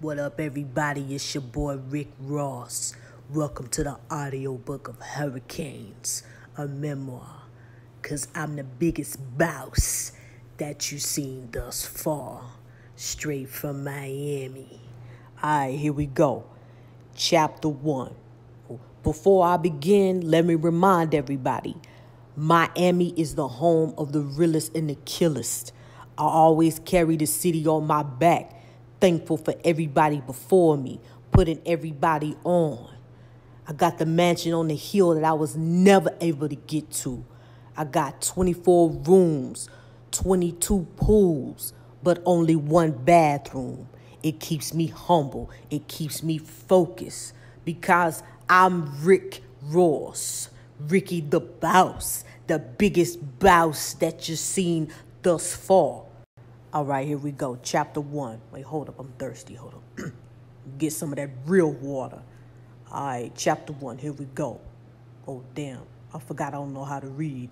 What up, everybody? It's your boy Rick Ross. Welcome to the audiobook of Hurricanes, a memoir. Cause I'm the biggest boss that you seen thus far. Straight from Miami. Alright, here we go. Chapter 1. Before I begin, let me remind everybody Miami is the home of the realest and the killest. I always carry the city on my back, thankful for everybody before me, putting everybody on. I got the mansion on the hill that I was never able to get to. I got 24 rooms, 22 pools, but only one bathroom. It keeps me humble. It keeps me focused because I'm Rick Ross, Ricky the Boss, the biggest boss that you've seen thus far. All right, here we go. Chapter one. Wait, hold up. I'm thirsty. Hold up. Get some of that real water. All right, chapter one. Here we go. Oh, damn. I forgot I don't know how to read.